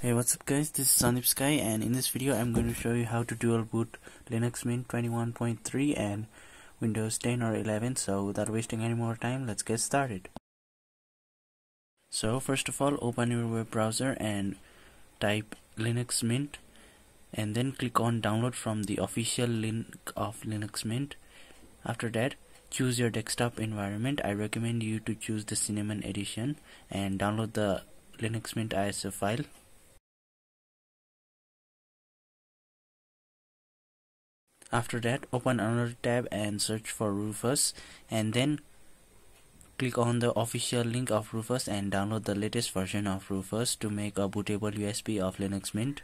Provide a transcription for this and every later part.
Hey what's up guys this is Sandip Sky and in this video I'm going to show you how to dual boot Linux Mint 21.3 and Windows 10 or 11 so without wasting any more time let's get started. So first of all open your web browser and type Linux Mint and then click on download from the official link of Linux Mint. After that choose your desktop environment. I recommend you to choose the Cinnamon edition and download the Linux Mint ISO file. After that, open another tab and search for Rufus and then click on the official link of Rufus and download the latest version of Rufus to make a bootable USB of Linux Mint.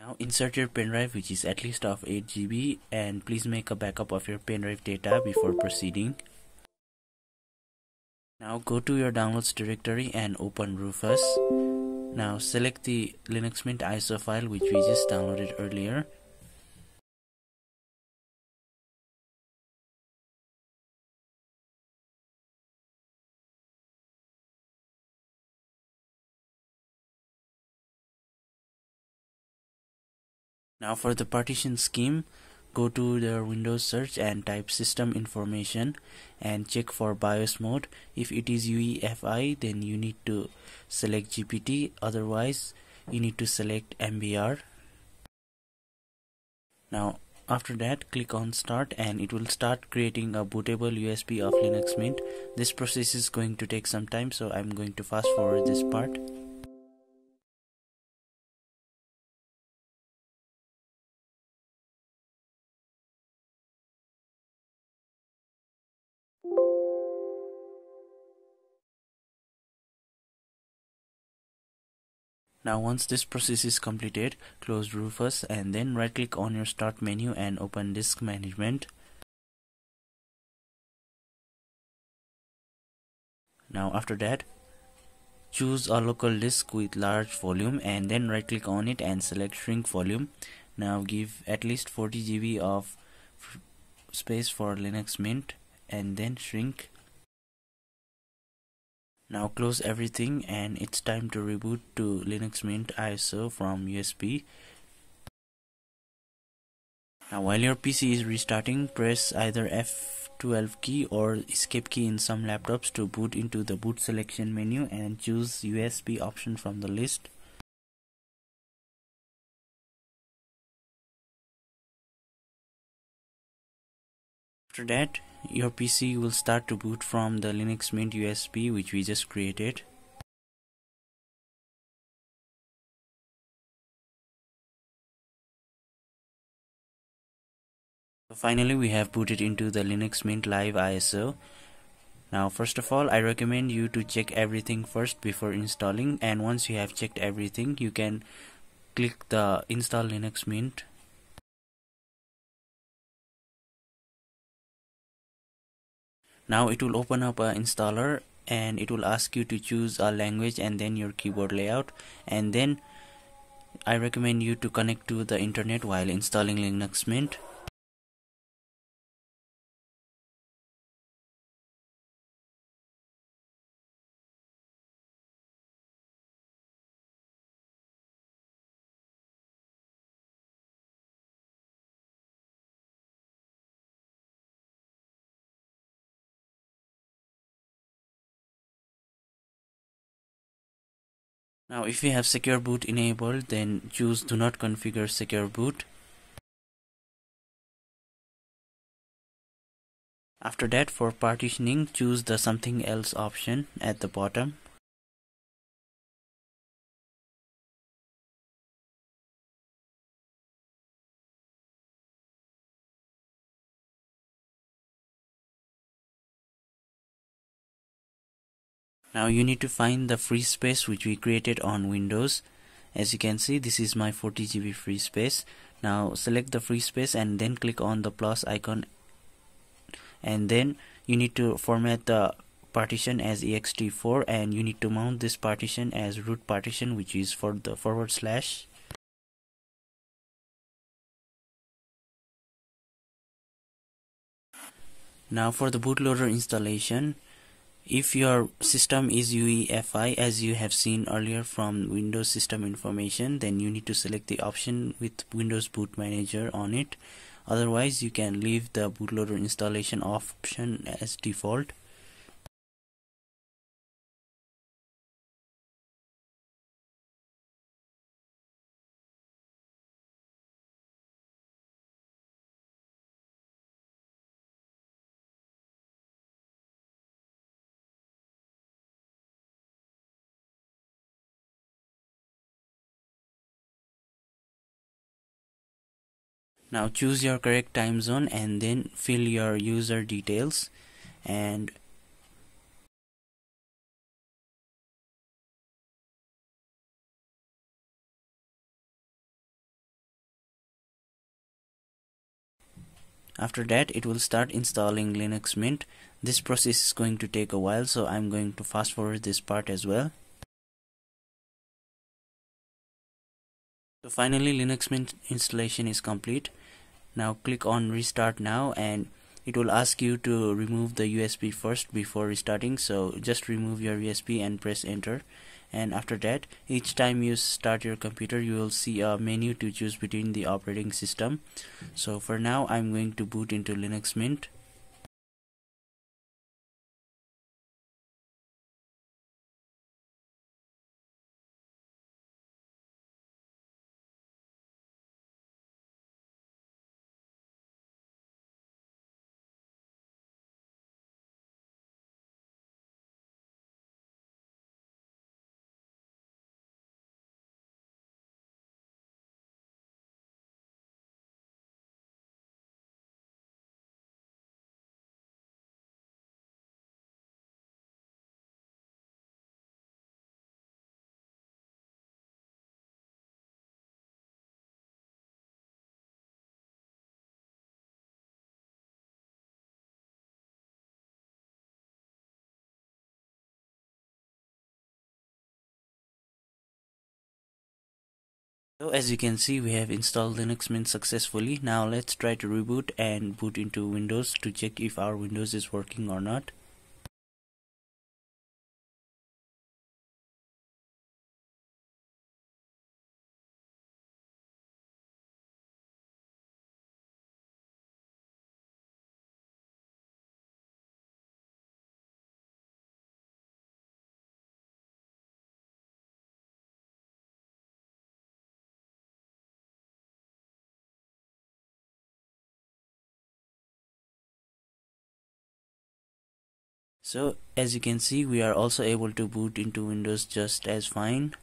Now insert your pen drive which is at least of 8 GB and please make a backup of your pen drive data before proceeding. Now go to your downloads directory and open Rufus. Now select the Linux Mint ISO file which we just downloaded earlier. Now for the partition scheme, go to the Windows search and type system information and check for BIOS mode. If it is UEFI then you need to select GPT otherwise you need to select MBR. Now after that click on start and it will start creating a bootable USB of Linux Mint. This process is going to take some time so I'm going to fast forward this part. Now once this process is completed, close Rufus and then right click on your start menu and open disk management. Now after that, choose a local disk with large volume and then right click on it and select shrink volume. Now give at least 40 GB of space for Linux Mint and then shrink now close everything and it's time to reboot to Linux Mint ISO from USB. Now while your PC is restarting, press either F12 key or escape key in some laptops to boot into the boot selection menu and choose USB option from the list. After that, your PC will start to boot from the Linux Mint USB which we just created. Finally we have booted into the Linux Mint Live ISO. Now first of all I recommend you to check everything first before installing and once you have checked everything you can click the install Linux Mint now it will open up a installer and it will ask you to choose a language and then your keyboard layout. And then I recommend you to connect to the internet while installing Linux Mint Now if you have secure boot enabled then choose do not configure secure boot. After that for partitioning choose the something else option at the bottom. Now you need to find the free space which we created on Windows. As you can see this is my 40 GB free space. Now select the free space and then click on the plus icon. And then you need to format the partition as ext4 and you need to mount this partition as root partition which is for the forward slash. Now for the bootloader installation if your system is UEFI as you have seen earlier from Windows system information then you need to select the option with Windows boot manager on it. Otherwise you can leave the bootloader installation option as default now choose your correct time zone and then fill your user details and after that it will start installing Linux Mint. This process is going to take a while so I'm going to fast forward this part as well. So finally Linux Mint installation is complete now click on restart now and it will ask you to remove the USB first before restarting. So just remove your USB and press enter. And after that each time you start your computer you will see a menu to choose between the operating system. So for now I'm going to boot into Linux Mint So as you can see we have installed Linux Mint successfully. Now let's try to reboot and boot into Windows to check if our Windows is working or not. So as you can see we are also able to boot into windows just as fine.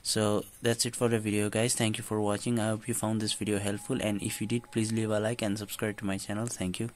So that's it for the video guys. Thank you for watching. I hope you found this video helpful. And if you did please leave a like and subscribe to my channel. Thank you